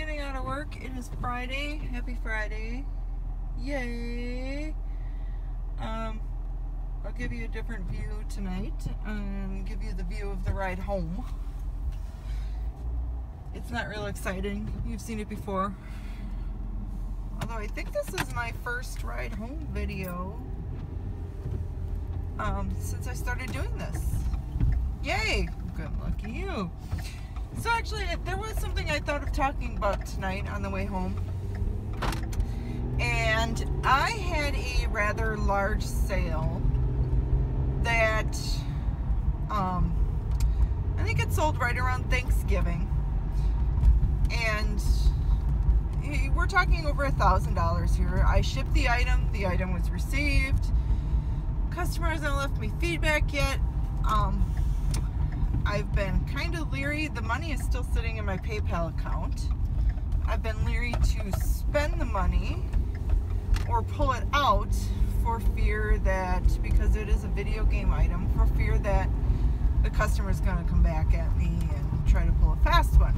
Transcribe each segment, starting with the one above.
getting out of work. It is Friday. Happy Friday. Yay. Um, I'll give you a different view tonight and give you the view of the ride home. It's not real exciting. You've seen it before. Although I think this is my first ride home video um, since I started doing this. Yay! Good lucky you. So actually, there was something I thought of talking about tonight on the way home. And I had a rather large sale that um, I think it sold right around Thanksgiving. And we're talking over a thousand dollars here. I shipped the item, the item was received. Customer hasn't left me feedback yet. Um, I've been kind of leery. The money is still sitting in my PayPal account. I've been leery to spend the money or pull it out for fear that, because it is a video game item, for fear that the customer is going to come back at me and try to pull a fast one.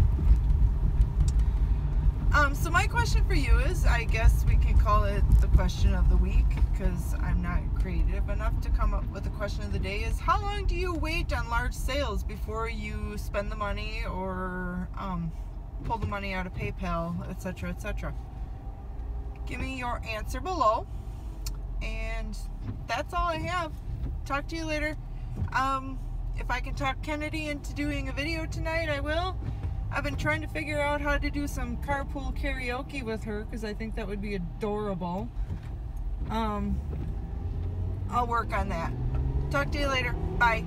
Um, so my question for you is, I guess we can call it the question of the week because I'm not creative enough to come up with a question of the day is how long do you wait on large sales before you spend the money or um, pull the money out of PayPal, etc., etc. Give me your answer below. And that's all I have. Talk to you later. Um, if I can talk Kennedy into doing a video tonight, I will. I've been trying to figure out how to do some carpool karaoke with her because I think that would be adorable. Um, I'll work on that. Talk to you later. Bye.